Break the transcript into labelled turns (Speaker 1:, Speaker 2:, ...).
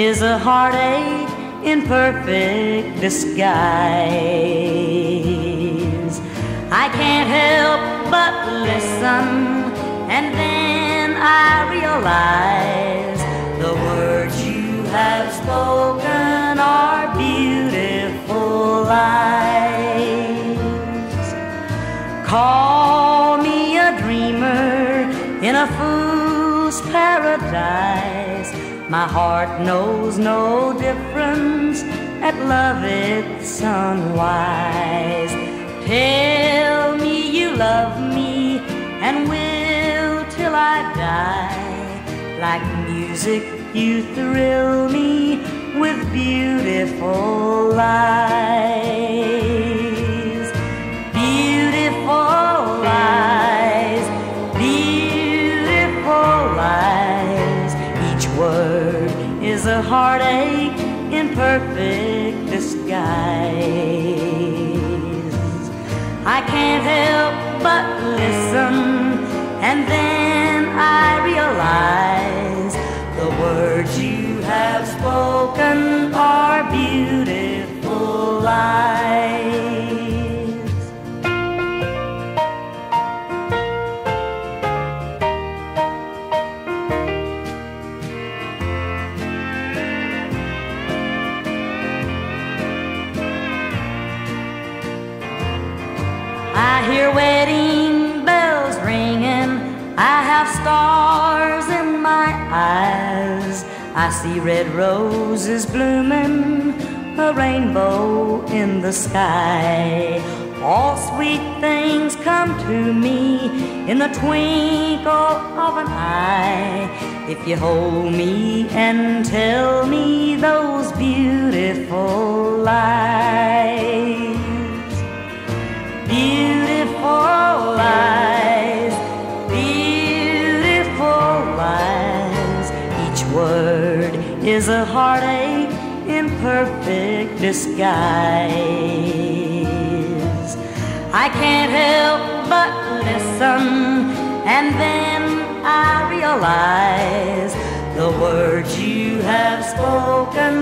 Speaker 1: is a heartache in perfect disguise. I can't help but listen, and then I realize the words you have spoken are beautiful lies. Call me a dreamer in a fool's paradise. My heart knows no difference at love it's unwise. Tell me you love me and will till I die. Like music, you thrill me with beautiful lies. Heartache in perfect disguise. I can't help but listen, and then I realize the words you have spoken I hear wedding bells ringing. I have stars in my eyes. I see red roses blooming, a rainbow in the sky. All sweet things come to me in the twinkle of an eye. If you hold me and tell me those beautiful lies beautiful is a heartache in perfect disguise. I can't help but listen, and then I realize the words you have spoken